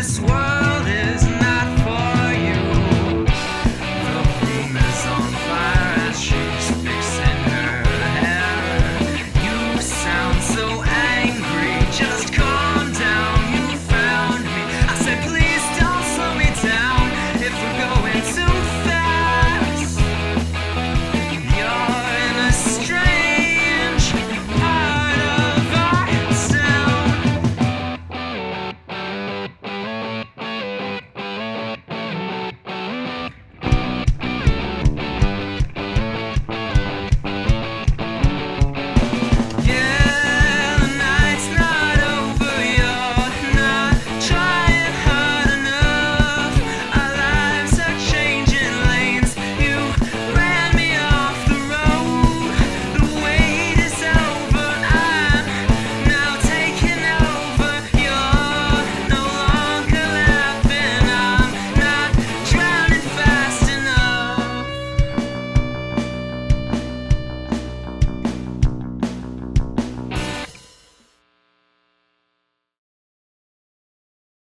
this world.